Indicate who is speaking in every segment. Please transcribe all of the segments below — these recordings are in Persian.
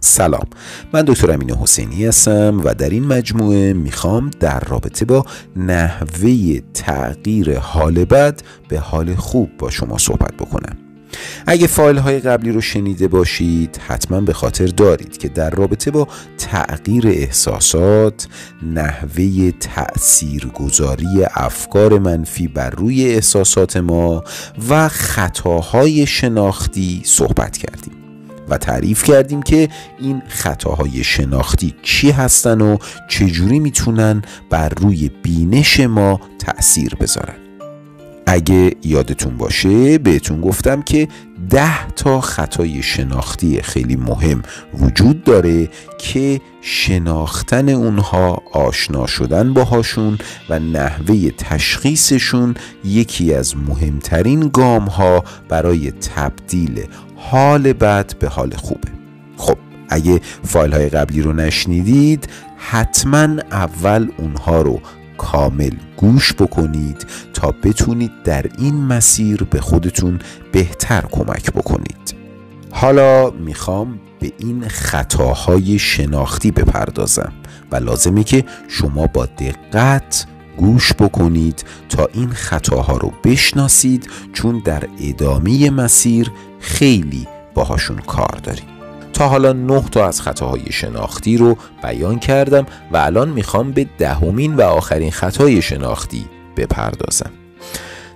Speaker 1: سلام. من دکتر امین حسینی هستم و در این مجموعه می‌خوام در رابطه با نحوه تغییر حال بد به حال خوب با شما صحبت بکنم. اگه فایل های قبلی رو شنیده باشید حتما به خاطر دارید که در رابطه با تغییر احساسات نحوه تأثیرگذاری افکار منفی بر روی احساسات ما و خطاهای شناختی صحبت کردیم. و تعریف کردیم که این خطاهای شناختی چی هستن و چجوری می‌تونن بر روی بینش ما تأثیر بذارن. اگه یادتون باشه بهتون گفتم که ده تا خطای شناختی خیلی مهم وجود داره که شناختن اونها آشنا شدن باهاشون و نحوه تشخیصشون یکی از مهمترین گام ها برای تبدیل حال بد به حال خوبه. خب اگه فایل های قبلی رو نشنیدید حتما اول اونها رو کامل گوش بکنید تا بتونید در این مسیر به خودتون بهتر کمک بکنید. حالا می‌خوام به این خطاهای شناختی بپردازم و لازمه که شما با دقت گوش بکنید تا این خطاها رو بشناسید چون در ادامه مسیر خیلی باهاشون کار داریم. تا حالا نه تا از خطاهای شناختی رو بیان کردم و الان می‌خوام به دهمین و آخرین خطای شناختی بپردازم.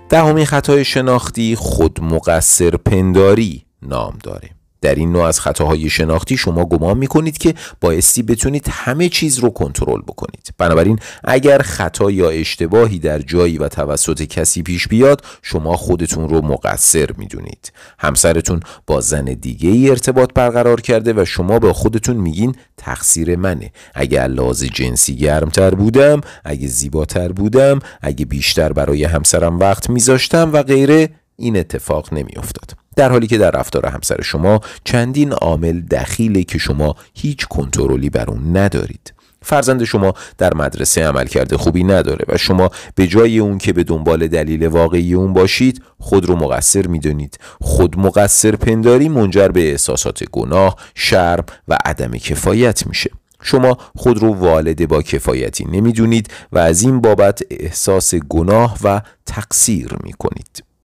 Speaker 1: دهمین خطای شناختی خود مقصر پنداری نام داره. در این نوع از خطاهای شناختی شما گمان می‌کنید که بایستی بتونید همه چیز رو کنترل بکنید. بنابراین اگر خطا یا اشتباهی در جایی و توسط کسی پیش بیاد شما خودتون رو مقصر می‌دونید. همسرتون با زن دیگه ای ارتباط برقرار کرده و شما به خودتون میگین تقصیر منه. اگه لحاظ جنسی گرمتر بودم اگه زیباتر بودم اگه بیشتر برای همسرم وقت میذاشتم و غیره این اتفاق نمیافتاد. در حالی که در رفتار همسر شما چندین عامل دخیله که شما هیچ کنترلی بر اون ندارید. فرزند شما در مدرسه عمل کرده خوبی نداره و شما به جای اون که به دنبال دلیل واقعی اون باشید خود رو مقصر می‌دونید. خود مقصر پنداری منجر به احساسات گناه، شرم و عدم کفایت میشه. شما خود رو والد با کفایتی نمی‌دونید و از این بابت احساس گناه و تقصیر می‌کنید.